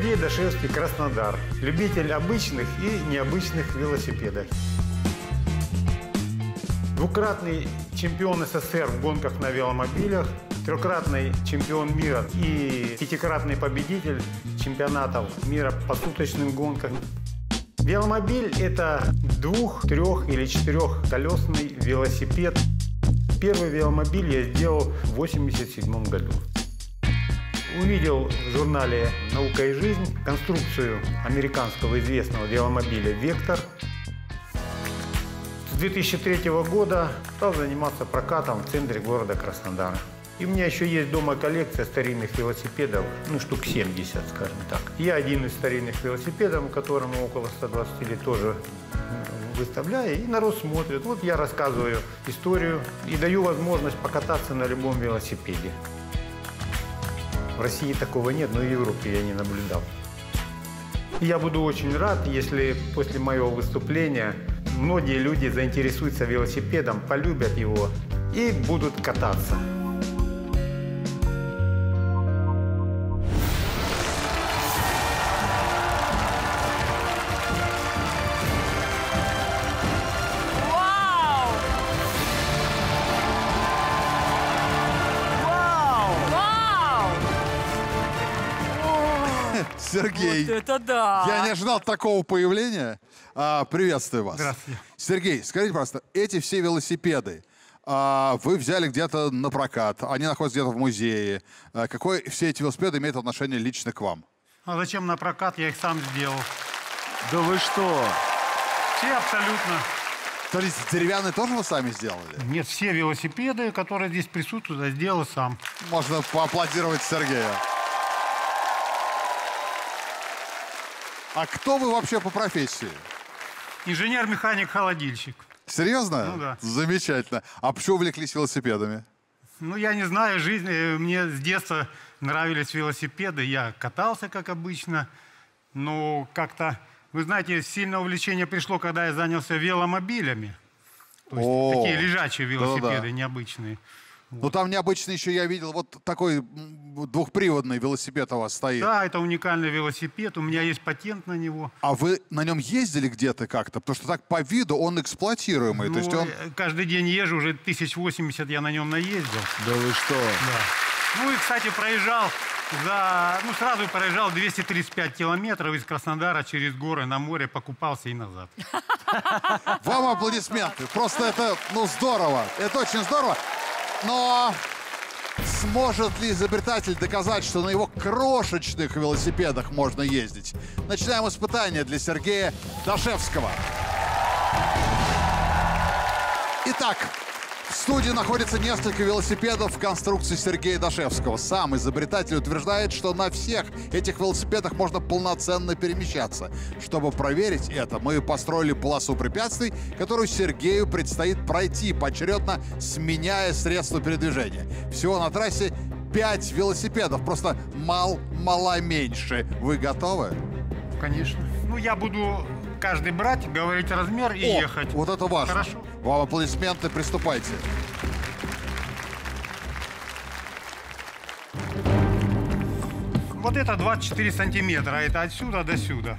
Сергей Дашевский, Краснодар. Любитель обычных и необычных велосипедов. Двукратный чемпион СССР в гонках на веломобилях, трехкратный чемпион мира и пятикратный победитель чемпионатов мира по суточным гонкам. Веломобиль – это двух-, трех- или четырехколесный велосипед. Первый веломобиль я сделал в 1987 году. Увидел в журнале «Наука и жизнь» конструкцию американского известного веломобиля «Вектор». С 2003 года стал заниматься прокатом в центре города Краснодара. И у меня еще есть дома коллекция старинных велосипедов, ну, штук 70, скажем так. Я один из старинных велосипедов, которому около 120 лет тоже выставляю, и народ смотрит. Вот я рассказываю историю и даю возможность покататься на любом велосипеде. В России такого нет, но и в Европе я не наблюдал. Я буду очень рад, если после моего выступления многие люди заинтересуются велосипедом, полюбят его и будут кататься. Сергей, Вот это да! я не ожидал такого появления. А, приветствую вас. Здравствуйте. Сергей, скажите, пожалуйста, эти все велосипеды а, вы взяли где-то на прокат, они находятся где-то в музее. А, какое все эти велосипеды имеют отношение лично к вам? А зачем на прокат? Я их сам сделал. Да вы что? Все абсолютно. Смотрите, деревянные тоже вы сами сделали? Нет, все велосипеды, которые здесь присутствуют, я сделал сам. Можно поаплодировать Сергею. А кто вы вообще по профессии? Инженер-механик-холодильщик. Серьезно? Ну да. Замечательно. А почему увлеклись велосипедами? Ну, я не знаю, жизнь... э, Мне с детства нравились велосипеды. Я катался, как обычно. Но как-то, вы знаете, сильное увлечение пришло, когда я занялся веломобилями. То есть О, такие лежачие велосипеды, необычные. Ну там необычно еще я видел вот такой двухприводный велосипед у вас стоит. Да, это уникальный велосипед. У меня есть патент на него. А вы на нем ездили где-то как-то? Потому что так по виду он эксплуатируемый. То есть Ну, он... э, Каждый день езжу, уже 1080 я на нем наездил. Да вы что? Да. Ну и, кстати, проезжал за... Ну, сразу проезжал 235 километров из Краснодара через горы на море, покупался и назад. Вам аплодисменты. Просто это, ну, здорово. Это очень здорово. Но сможет ли изобретатель доказать, что на его крошечных велосипедах можно ездить? Начинаем испытание для Сергея Дашевского. Итак, в студии находится несколько велосипедов в конструкции Сергея Дашевского. Сам изобретатель утверждает, что на всех этих велосипедах можно полноценно перемещаться. Чтобы проверить это, мы построили полосу препятствий, которую Сергею предстоит пройти, поочередно сменяя средства передвижения. Всего на трассе 5 велосипедов, просто мал-мала меньше. Вы готовы? Конечно. Ну, я буду каждый брать, говорить размер и О, ехать. Вот это важно. Хорошо. Вам аплодисменты, приступайте. Вот это 24 сантиметра, это отсюда до сюда.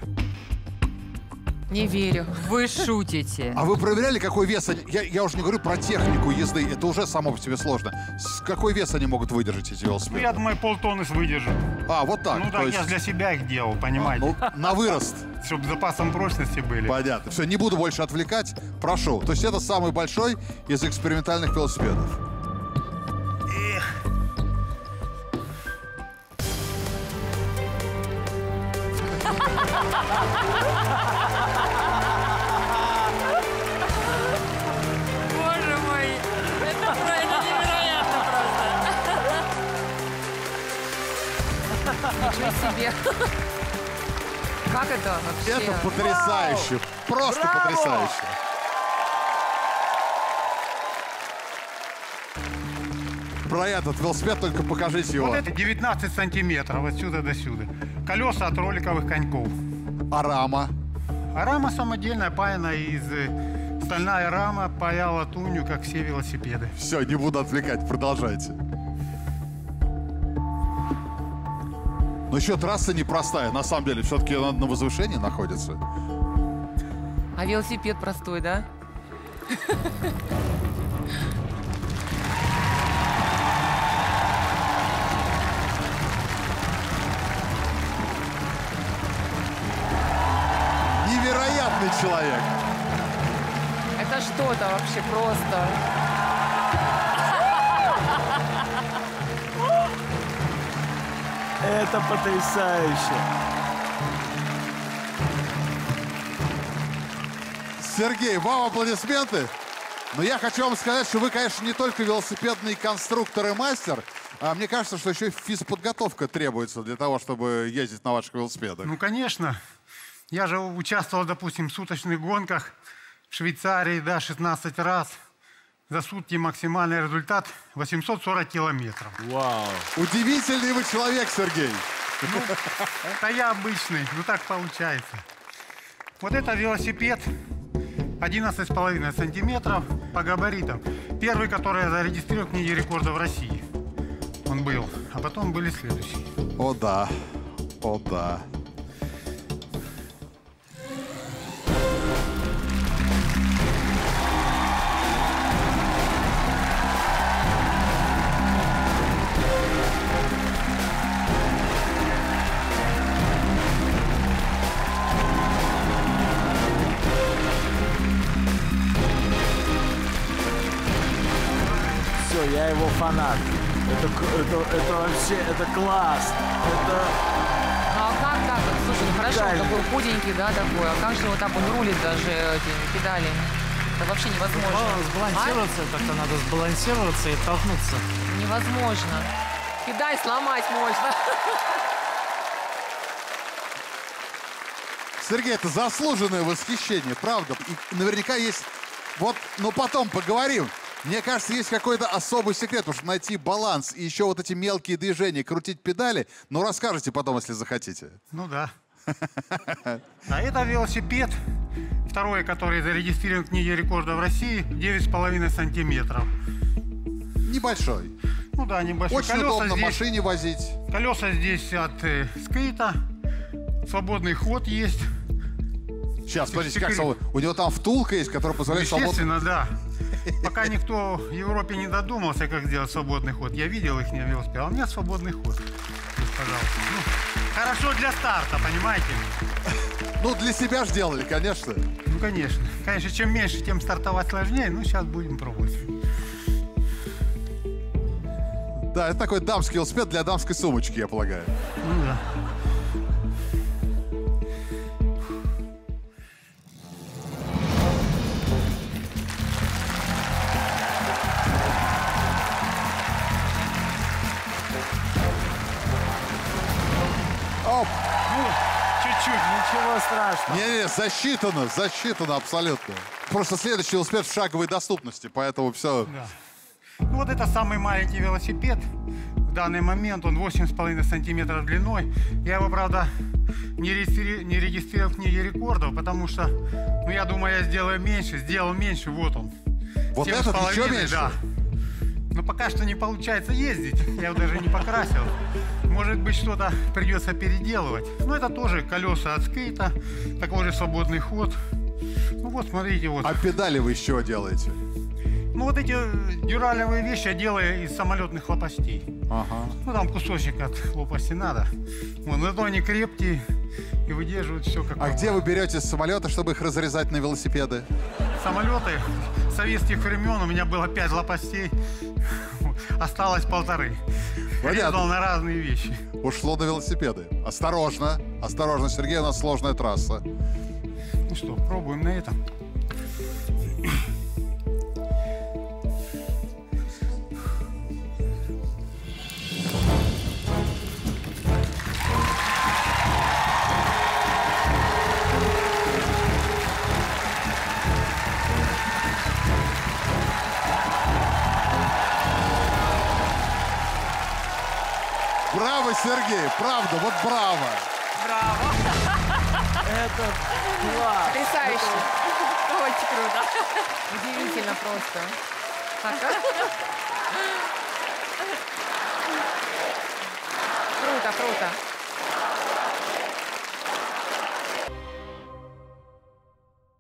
Не верю. Вы шутите. А вы проверяли, какой вес они... Я, я уже не говорю про технику езды, это уже само по себе сложно. С какой вес они могут выдержать, эти Ну, велосипеды? я думаю, полтонны выдержит. А, вот так. ну, так есть- я для себя их делал, понимаете? Ну, на вырост. Чтобы запасом прочности были. Понятно. Все, не буду больше отвлекать. Прошу. То есть это самый большой из экспериментальных велосипедов. Себе. Как это вообще? Это потрясающе. Просто Браво! потрясающе. Про этот велосипед только покажите его. Вот это 19 сантиметров отсюда до сюда. Колеса от роликовых коньков. А рама? А рама самодельная, паяна из... э, Стальная рама, паяла тунью, как все велосипеды. Все, не буду отвлекать, продолжайте. Но еще трасса непростая, на самом деле. Все-таки она на возвышении находится. А велосипед простой, да? Невероятный человек. Это что-то вообще просто. Это потрясающе. Сергей, вам аплодисменты. Но я хочу вам сказать, что вы, конечно, не только велосипедный конструктор и мастер, а мне кажется, что еще и физподготовка требуется для того, чтобы ездить на ваших велосипедах. Ну, конечно. Я же участвовал, допустим, в суточных гонках в Швейцарии, да, 16 раз. За сутки максимальный результат 840 километров. Вау. Удивительный вы человек, Сергей. А я обычный, ну так получается. Вот это велосипед 11,5 сантиметров по габаритам. Первый, который я зарегистрировал в книге рекордов России. Он был. А потом были следующие. О да, о да. Я его фанат. Это, это, это вообще, это класс. Это Ну а как так? вот? Слушай, ну хорошо, он такой худенький, да, такой. А как же вот так он рулит даже этими педалями? Это вообще невозможно. Ба- Сбалансироваться, как-то надо сбалансироваться и толкнуться. А? Невозможно. Педаль сломать можно. Сергей, это заслуженное восхищение, правда. И наверняка есть... Вот, ну потом поговорим. Мне кажется, есть какой-то особый секрет, потому что найти баланс и еще вот эти мелкие движения, крутить педали. Ну, расскажете потом, если захотите. Ну да. А это велосипед, второй, который зарегистрирован в книге рекордов России, 9,5 сантиметров. Небольшой. Ну да, небольшой. Очень колеса удобно в здесь, машине возить. колеса здесь от э, скейта. Свободный ход есть. Сейчас, смотрите, как. У него там втулка есть, которая позволяет свободно... Естественно, да. Пока никто в Европе не додумался, как сделать свободный ход. Я видел их не велосипед, а у меня свободный ход. Пожалуйста. Ну, хорошо для старта, понимаете? Ну, для себя же делали, конечно. Ну, конечно. Конечно, чем меньше, тем стартовать сложнее. Ну, сейчас будем пробовать. Да, это такой дамский велосипед для дамской сумочки, я полагаю. Ну да. Оп! Ну, чуть-чуть. ничего страшного. Не-не, засчитано, засчитано абсолютно. Просто следующий велосипед в шаговой доступности, поэтому все. Да. Ну, вот это самый маленький велосипед. В данный момент он 8,5 сантиметров длиной. Я его, правда, не, регистри- не регистрировал в книге рекордов, потому что, ну, я думаю, я сделаю меньше. Сделал меньше, вот он. Вот этот еще меньше? Да. Но пока что не получается ездить. Я его даже не покрасил. Может быть, что-то придется переделывать. Но это тоже колеса от скейта. Такой же свободный ход. Ну вот, смотрите, вот. А педали вы чего делаете? Ну вот эти э, дюралевые вещи я делаю из самолетных лопастей. Ага. Ну там кусочек от лопасти надо. Вот, но зато они крепкие и выдерживают все как А где вы берете с самолета, чтобы их разрезать на велосипеды? Самолеты советских времен у меня было пять лопастей, осталось полторы. Понятно. На разные вещи. Ушло на велосипеды. Осторожно, осторожно, Сергей, у нас сложная трасса. Ну что, пробуем на этом. Сергей, правда, вот браво. Браво. Это класс. Потрясающе. Очень круто. Удивительно просто. Круто, круто.